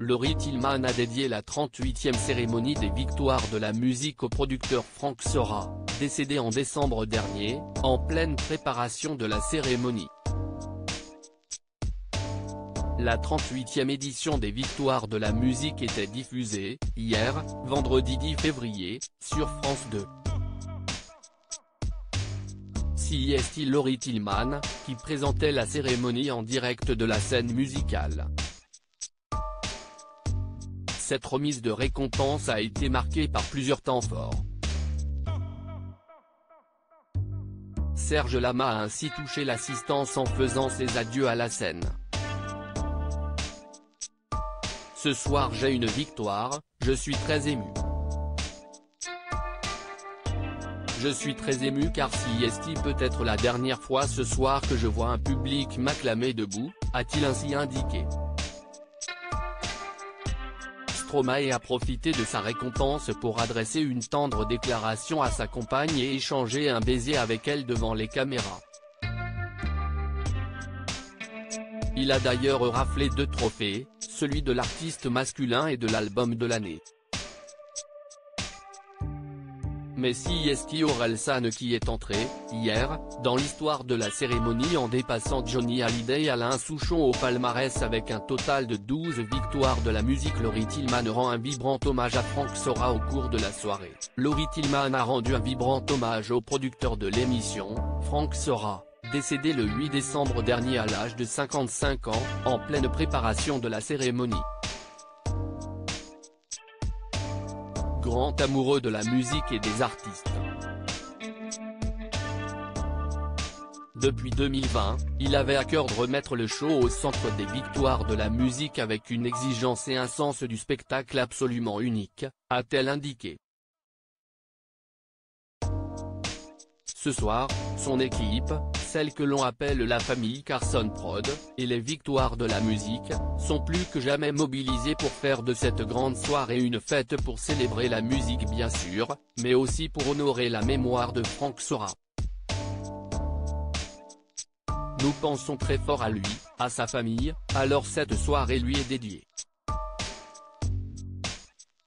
Laurie Tillman a dédié la 38e cérémonie des victoires de la musique au producteur Frank Sora, décédé en décembre dernier, en pleine préparation de la cérémonie. La 38e édition des Victoires de la musique était diffusée, hier, vendredi 10 février, sur France 2. CIST Laurie Tillman, qui présentait la cérémonie en direct de la scène musicale. Cette remise de récompense a été marquée par plusieurs temps forts. Serge Lama a ainsi touché l'assistance en faisant ses adieux à la scène. Ce soir j'ai une victoire, je suis très ému. Je suis très ému car si est peut être la dernière fois ce soir que je vois un public m'acclamer debout, a-t-il ainsi indiqué. Stromae a profité de sa récompense pour adresser une tendre déclaration à sa compagne et échanger un baiser avec elle devant les caméras. Il a d'ailleurs raflé deux trophées, celui de l'artiste masculin et de l'album de l'année. Mais si est Orelsan qui est entré, hier, dans l'histoire de la cérémonie en dépassant Johnny Hallyday Alain Souchon au palmarès avec un total de 12 victoires de la musique Laurie Tillman rend un vibrant hommage à Frank Sora au cours de la soirée. Laurie Tillman a rendu un vibrant hommage au producteur de l'émission, Frank Sora décédé le 8 décembre dernier à l'âge de 55 ans, en pleine préparation de la cérémonie. Amoureux de la musique et des artistes. Depuis 2020, il avait à cœur de remettre le show au centre des victoires de la musique avec une exigence et un sens du spectacle absolument unique, a-t-elle indiqué. Ce soir, son équipe, celle que l'on appelle la famille Carson Prod, et les victoires de la musique, sont plus que jamais mobilisées pour faire de cette grande soirée une fête pour célébrer la musique bien sûr, mais aussi pour honorer la mémoire de Frank Sora. Nous pensons très fort à lui, à sa famille, alors cette soirée lui est dédiée.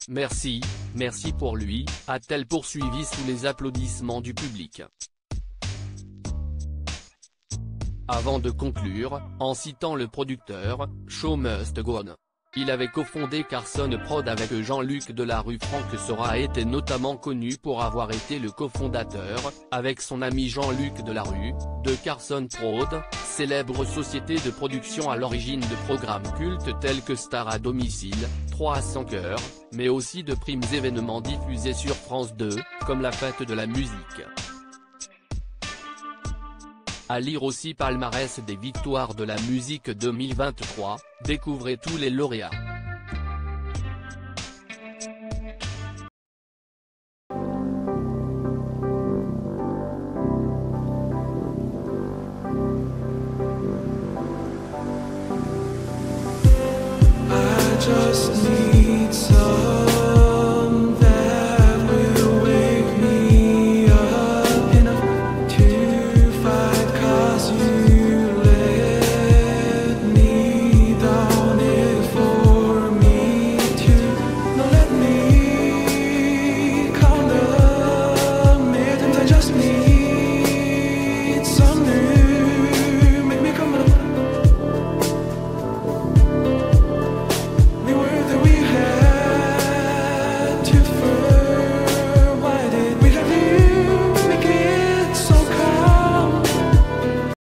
Merci, merci pour lui, a-t-elle poursuivi sous les applaudissements du public. Avant de conclure, en citant le producteur, Show Must Go. Il avait cofondé Carson Prod avec Jean-Luc Delarue Franck Sora était notamment connu pour avoir été le cofondateur, avec son ami Jean-Luc Delarue, de Carson Prod, célèbre société de production à l'origine de programmes cultes tels que Star à domicile, 300 cœurs, mais aussi de primes événements diffusés sur France 2, comme la fête de la musique. À lire aussi palmarès des victoires de la musique 2023, découvrez tous les lauréats.